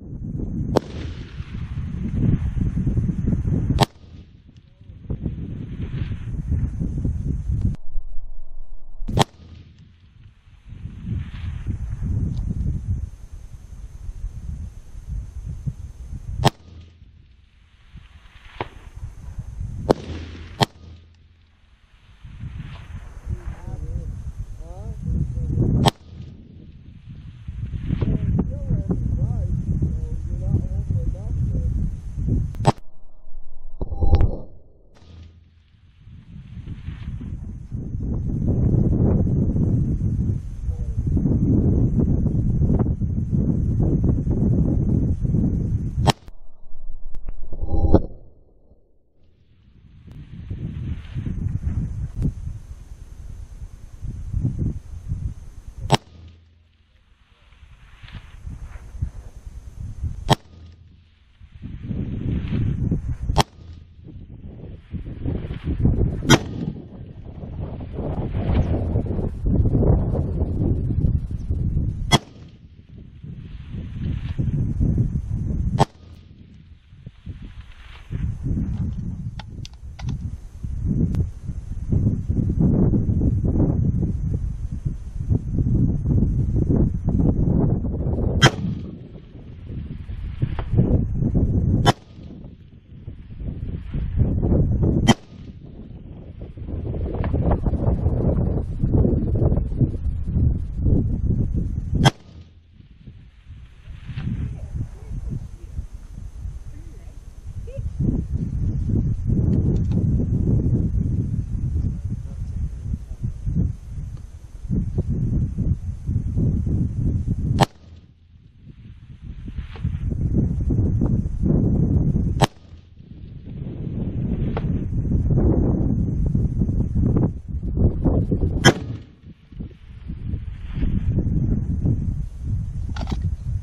どうも。